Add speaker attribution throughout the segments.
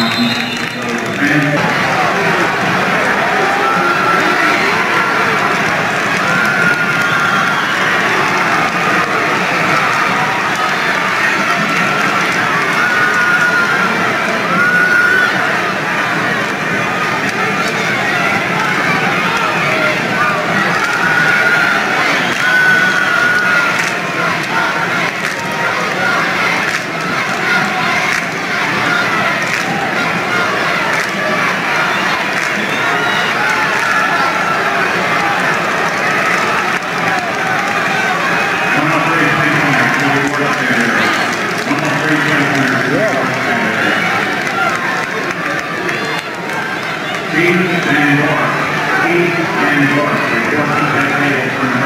Speaker 1: Obrigado. Dean and Mark. Dean and Mark.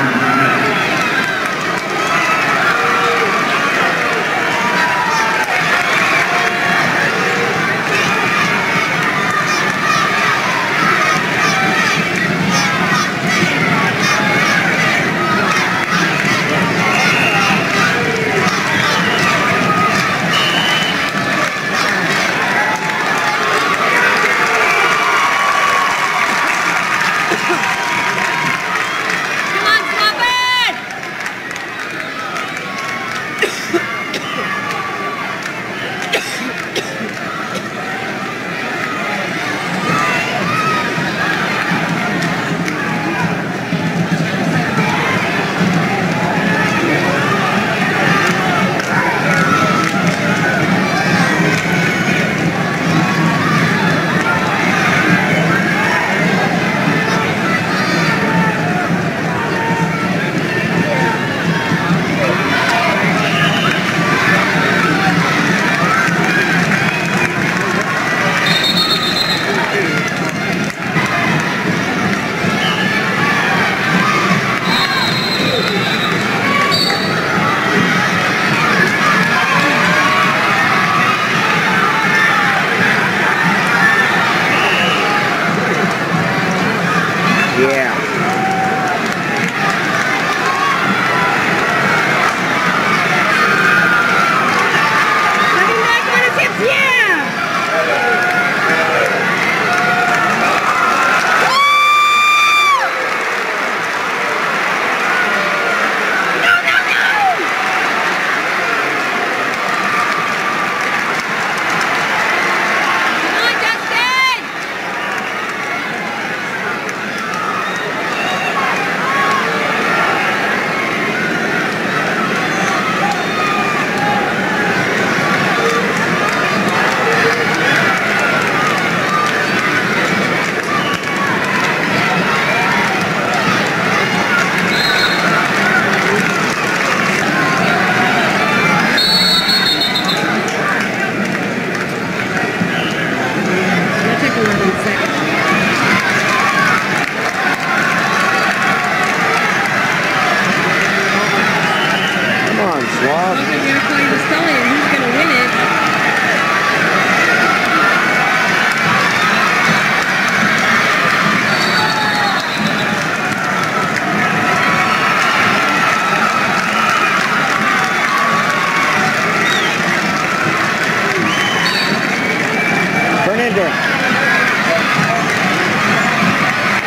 Speaker 2: middle.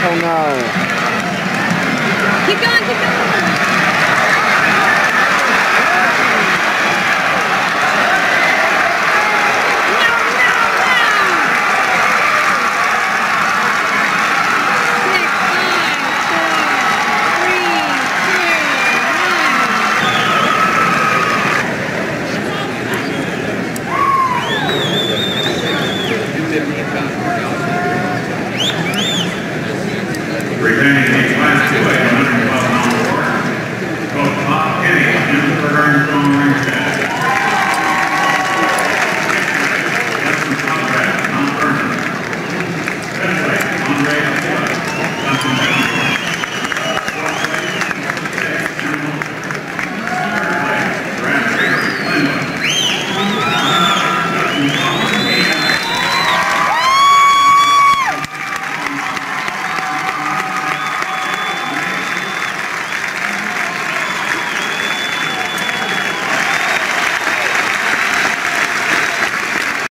Speaker 2: Oh no. Keep going, keep going.